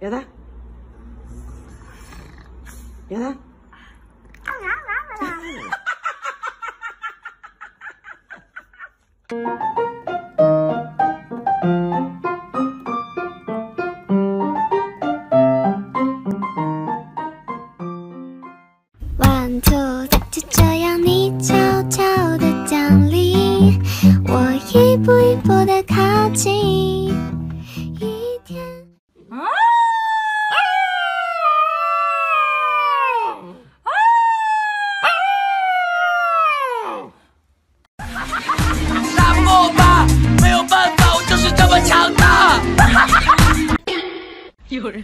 有的，有的。有人。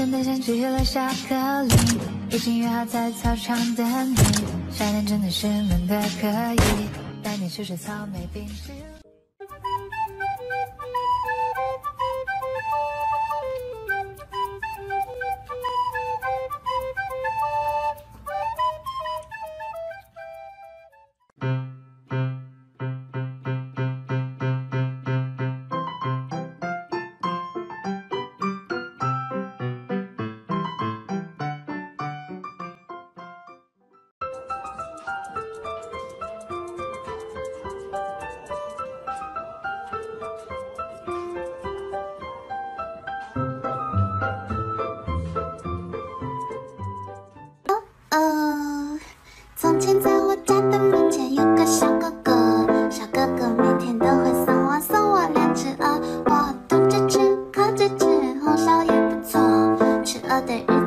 真的先取了下课铃，已经约好在操场等你。夏天真的是闷得可以，带你去吃草莓冰淇淋。的日。